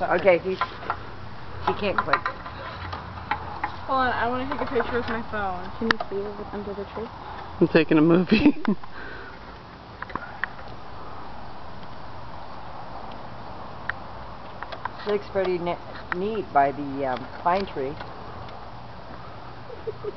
Okay, he, he can't click. Hold on, I want to take a picture with my phone. Can you see it under the tree? I'm taking a movie. Looks pretty ne neat by the um, pine tree.